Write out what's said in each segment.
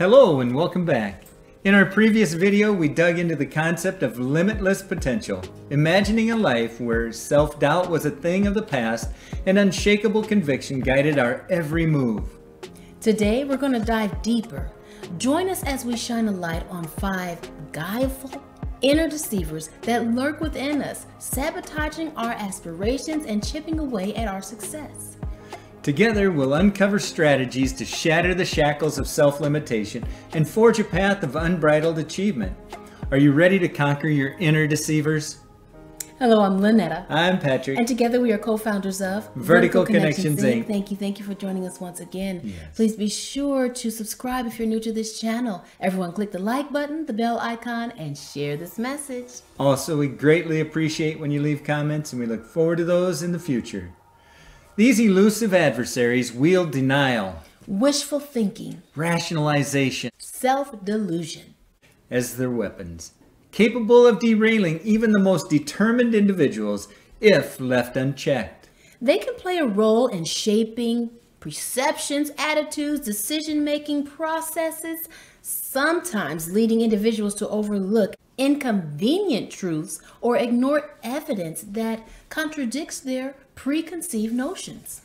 Hello and welcome back. In our previous video, we dug into the concept of limitless potential, imagining a life where self-doubt was a thing of the past and unshakable conviction guided our every move. Today, we're going to dive deeper. Join us as we shine a light on five guileful inner deceivers that lurk within us, sabotaging our aspirations and chipping away at our success. Together, we'll uncover strategies to shatter the shackles of self-limitation and forge a path of unbridled achievement. Are you ready to conquer your inner deceivers? Hello, I'm Linnetta. I'm Patrick. And together we are co-founders of Vertical, Vertical Connections, Connections Inc. Thank you. Thank you for joining us once again. Yes. Please be sure to subscribe if you're new to this channel. Everyone click the like button, the bell icon, and share this message. Also, we greatly appreciate when you leave comments and we look forward to those in the future. These elusive adversaries wield denial, wishful thinking, rationalization, self-delusion as their weapons, capable of derailing even the most determined individuals if left unchecked. They can play a role in shaping perceptions, attitudes, decision-making processes, sometimes leading individuals to overlook inconvenient truths or ignore evidence that contradicts their preconceived notions.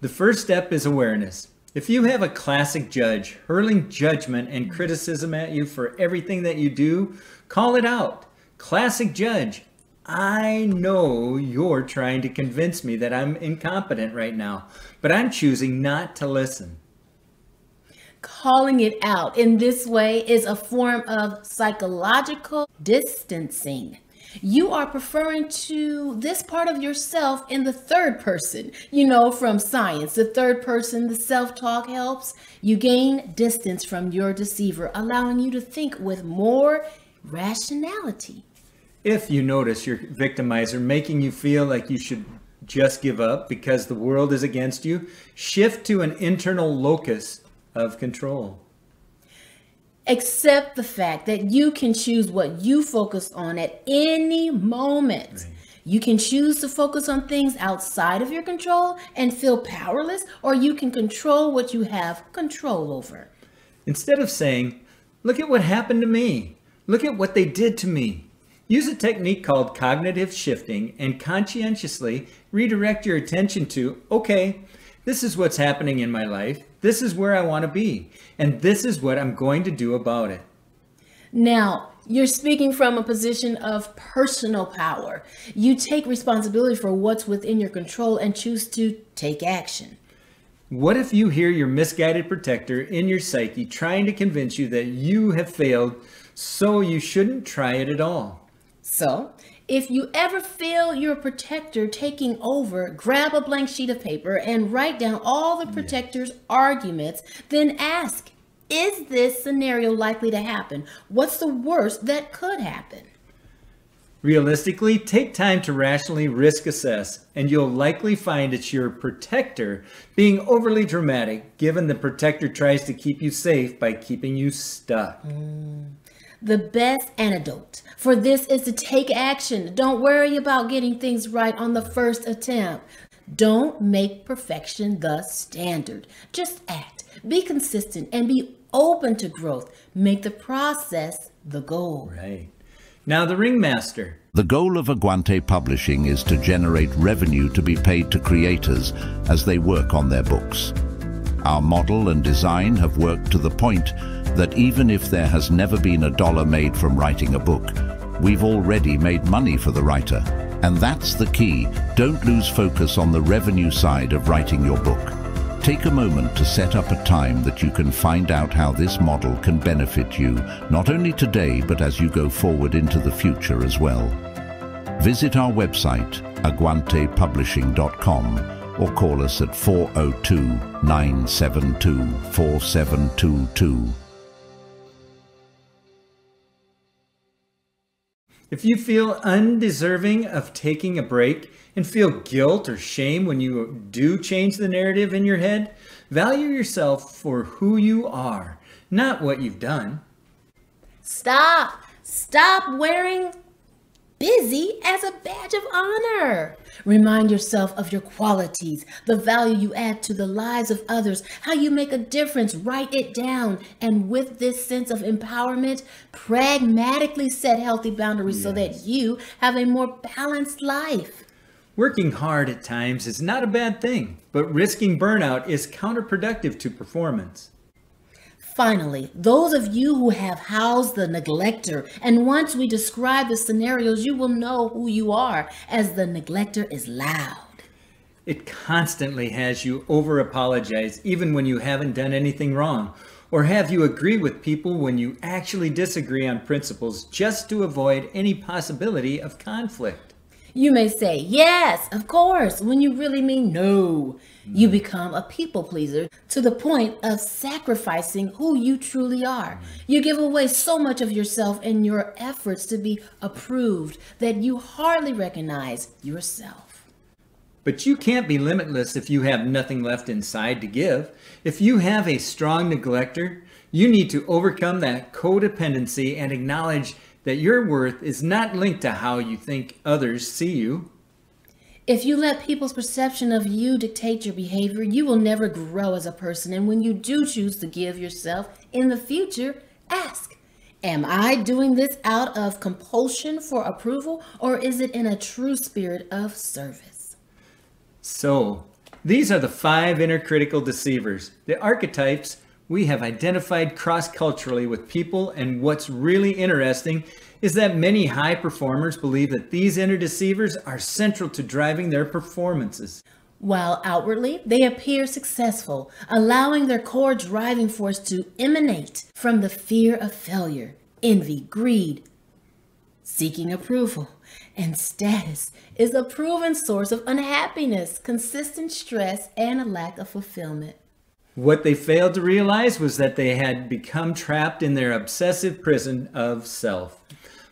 The first step is awareness. If you have a classic judge hurling judgment and criticism at you for everything that you do, call it out. Classic judge, I know you're trying to convince me that I'm incompetent right now, but I'm choosing not to listen. Calling it out in this way is a form of psychological distancing you are preferring to this part of yourself in the third person. You know, from science, the third person, the self talk helps. You gain distance from your deceiver, allowing you to think with more rationality. If you notice your victimizer making you feel like you should just give up because the world is against you, shift to an internal locus of control accept the fact that you can choose what you focus on at any moment. Right. You can choose to focus on things outside of your control and feel powerless, or you can control what you have control over. Instead of saying, Look at what happened to me, look at what they did to me. Use a technique called cognitive shifting and conscientiously redirect your attention to, okay, this is what's happening in my life. This is where I want to be. And this is what I'm going to do about it. Now, you're speaking from a position of personal power. You take responsibility for what's within your control and choose to take action. What if you hear your misguided protector in your psyche trying to convince you that you have failed, so you shouldn't try it at all? So, if you ever feel your protector taking over, grab a blank sheet of paper and write down all the protector's arguments. Then ask, is this scenario likely to happen? What's the worst that could happen? Realistically, take time to rationally risk assess, and you'll likely find it's your protector being overly dramatic, given the protector tries to keep you safe by keeping you stuck. Mm. The best antidote for this is to take action. Don't worry about getting things right on the first attempt. Don't make perfection the standard. Just act, be consistent, and be open to growth. Make the process the goal. Right. Now, the ringmaster. The goal of Aguante Publishing is to generate revenue to be paid to creators as they work on their books. Our model and design have worked to the point that even if there has never been a dollar made from writing a book, we've already made money for the writer. And that's the key. Don't lose focus on the revenue side of writing your book. Take a moment to set up a time that you can find out how this model can benefit you, not only today, but as you go forward into the future as well. Visit our website, aguantepublishing.com, or call us at 402 972 4722. If you feel undeserving of taking a break and feel guilt or shame when you do change the narrative in your head, value yourself for who you are, not what you've done. Stop. Stop wearing busy as a badge of honor. Remind yourself of your qualities, the value you add to the lives of others, how you make a difference. Write it down. And with this sense of empowerment, pragmatically set healthy boundaries yes. so that you have a more balanced life. Working hard at times is not a bad thing, but risking burnout is counterproductive to performance. Finally, those of you who have housed the neglector, and once we describe the scenarios, you will know who you are, as the neglector is loud. It constantly has you over apologize, even when you haven't done anything wrong, or have you agree with people when you actually disagree on principles just to avoid any possibility of conflict. You may say, yes, of course, when you really mean no. You mm-hmm. become a people pleaser to the point of sacrificing who you truly are. Mm-hmm. You give away so much of yourself in your efforts to be approved that you hardly recognize yourself. But you can't be limitless if you have nothing left inside to give. If you have a strong neglector, you need to overcome that codependency and acknowledge that your worth is not linked to how you think others see you. If you let people's perception of you dictate your behavior, you will never grow as a person. And when you do choose to give yourself in the future, ask, Am I doing this out of compulsion for approval, or is it in a true spirit of service? So, these are the five inner critical deceivers, the archetypes we have identified cross culturally with people, and what's really interesting is that many high performers believe that these inner deceivers are central to driving their performances. While outwardly they appear successful, allowing their core driving force to emanate from the fear of failure, envy, greed, seeking approval, and status is a proven source of unhappiness, consistent stress, and a lack of fulfillment. What they failed to realize was that they had become trapped in their obsessive prison of self.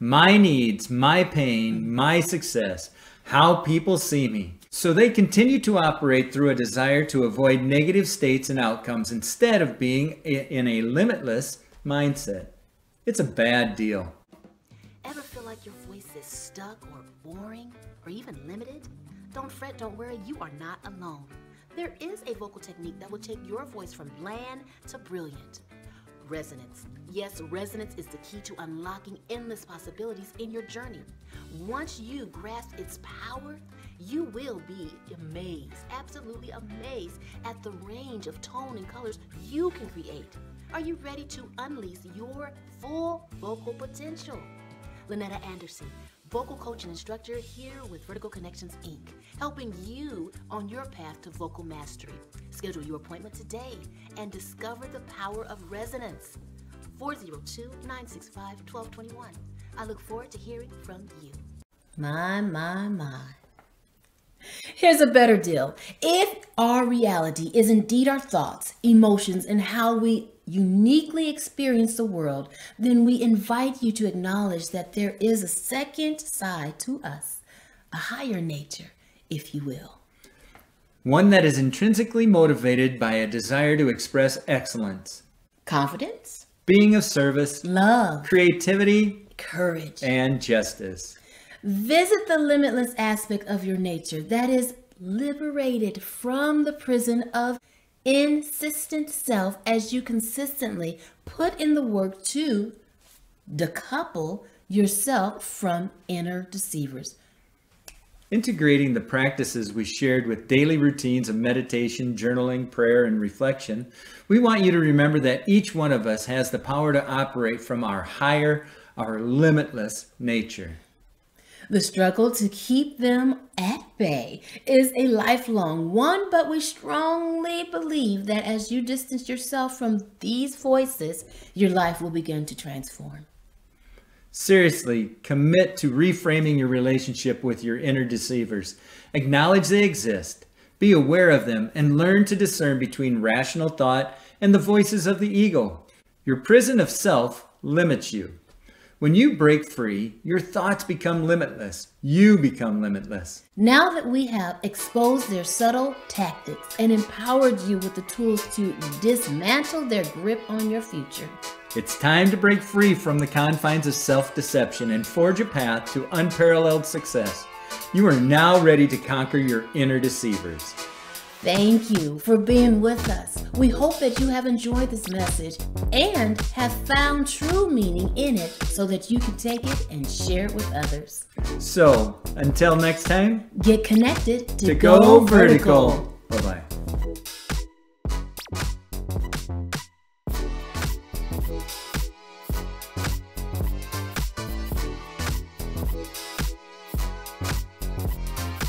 My needs, my pain, my success, how people see me. So they continue to operate through a desire to avoid negative states and outcomes instead of being in a limitless mindset. It's a bad deal. Ever feel like your voice is stuck or boring or even limited? Don't fret, don't worry, you are not alone. There is a vocal technique that will take your voice from bland to brilliant. Resonance. Yes, resonance is the key to unlocking endless possibilities in your journey. Once you grasp its power, you will be amazed, absolutely amazed at the range of tone and colors you can create. Are you ready to unleash your full vocal potential? Linnetta Anderson, vocal coach and instructor here with Vertical Connections Inc., helping you on your path to vocal mastery. Schedule your appointment today and discover the power of resonance. 402 965 1221. I look forward to hearing from you. My, my, my. Here's a better deal. If our reality is indeed our thoughts, emotions, and how we uniquely experience the world, then we invite you to acknowledge that there is a second side to us, a higher nature, if you will. One that is intrinsically motivated by a desire to express excellence, confidence, being of service, love, creativity, courage, and justice. Visit the limitless aspect of your nature that is liberated from the prison of insistent self as you consistently put in the work to decouple yourself from inner deceivers. Integrating the practices we shared with daily routines of meditation, journaling, prayer, and reflection, we want you to remember that each one of us has the power to operate from our higher, our limitless nature. The struggle to keep them at bay is a lifelong one, but we strongly believe that as you distance yourself from these voices, your life will begin to transform. Seriously, commit to reframing your relationship with your inner deceivers. Acknowledge they exist, be aware of them, and learn to discern between rational thought and the voices of the ego. Your prison of self limits you. When you break free, your thoughts become limitless. You become limitless. Now that we have exposed their subtle tactics and empowered you with the tools to dismantle their grip on your future, It's time to break free from the confines of self deception and forge a path to unparalleled success. You are now ready to conquer your inner deceivers. Thank you for being with us. We hope that you have enjoyed this message and have found true meaning in it so that you can take it and share it with others. So, until next time, Get connected to, to go, vertical. Bye bye.